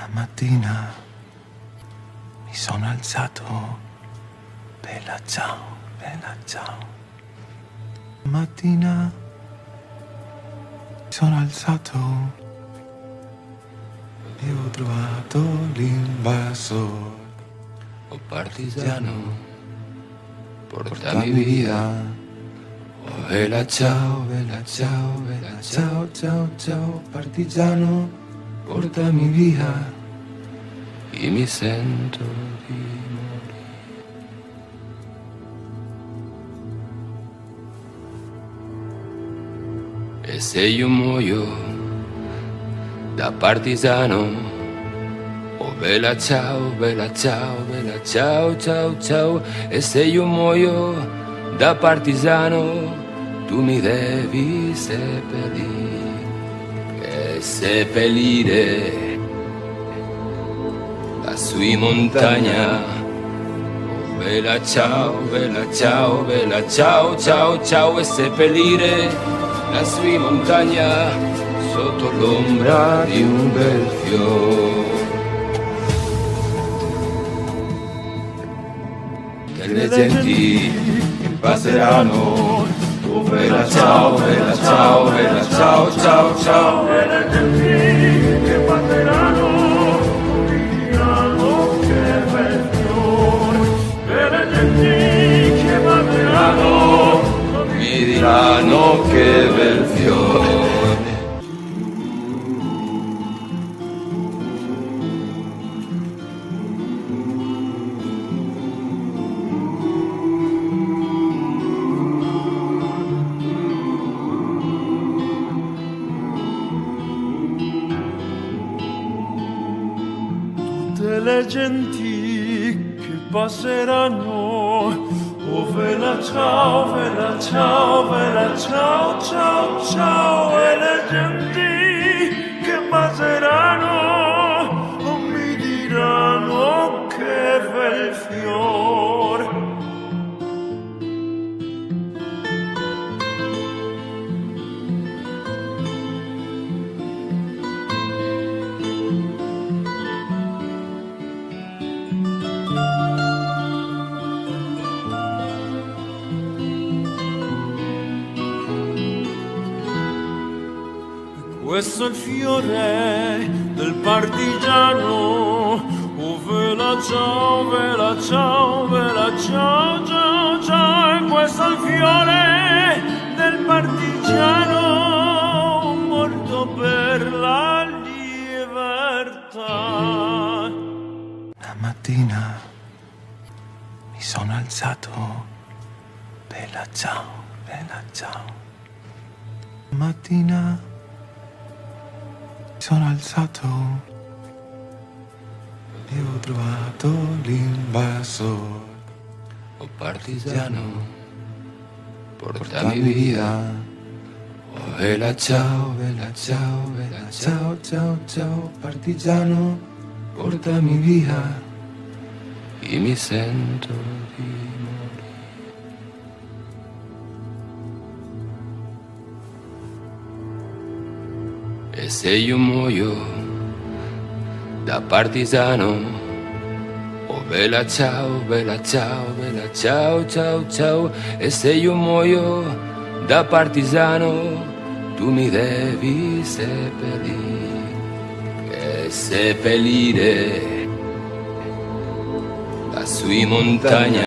Una mattina mi sono alzato, bella ciao, bella ciao. Mattina mi sono alzato e ho trovato l'invasore. Oh partigiano, portami via. Oh vela ciao, vela ciao, vela ciao, ciao, ciao, partigiano, corta mi vida y mi centro de morir. Ese yo muoio da partigiano. Oh bella ciao, bella ciao, bella ciao, ciao, ciao, e se io muoio da partigiano, tu mi devi seppellire. E seppellire lassù in montagna. Oh, vela ciao, vela ciao, vela ciao, ciao, ciao, e seppellire lassù in montagna sotto l'ombra di un bel fiore. Che le genti passeranno, oh vela ciao, vela ciao, vela ciao, ciao, ciao. E le genti che passeranno diranno che bel fiore. E le genti che passeranno Mi diranno che bel. Le genti che passeranno. Oh vela ciao, vela ciao, vela ciao, ciao, ciao. E le genti Questo è il fiore del partigiano. Oh vela ciao, vela ciao, vela ciao, ciao, ciao. E questo è il fiore del partigiano morto per la libertà. Una mattina mi sono alzato, bella ciao, bella ciao. Mattina sono alzato e ho trovato l'invasore. Oh partigiano, portami via. Oh vela ciao, vela ciao, vela ciao, ciao, ciao, partigiano, portami via. E mi sento E se io muoio da partigiano, oh vela ciao, vela ciao, vela ciao, ciao, ciao, e se io muoio da partigiano, tu mi devi seppellire, e seppellire lassù in montagna.